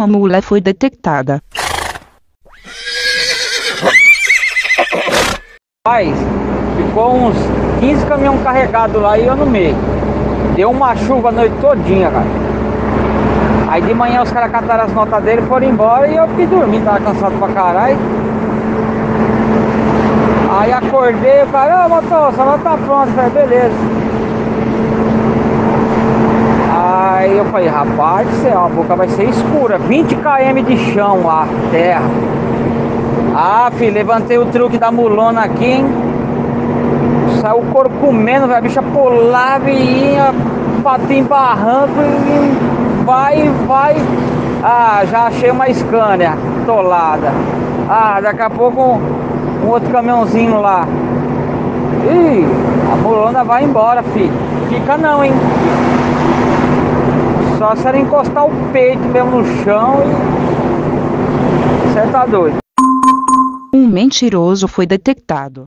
Uma mula foi detectada. Mas ficou uns 15 caminhão carregados lá e eu no meio. Deu uma chuva a noite todinha, cara. Aí de manhã os caras cataram as notas dele, foram embora e eu fiquei dormindo, tava cansado pra caralho. Aí acordei, o cara, ô motor, a nota tá pronta, falei, beleza. Aí eu falei, rapaz céu, a boca vai ser escura, 20 km de chão lá, terra. Ah, filho, levantei o truque da mulona aqui, hein? Saiu o couro comendo, a bicha pulava e ia, bater em barranco e vai, vai. Ah, já achei uma Scania tolada. Ah, daqui a pouco um, um outro caminhãozinho lá. Ih, a mulona vai embora, filho. Fica não, hein? Só se ela encostar o peito mesmo no chão e. Você tá doido. Um mentiroso foi detectado.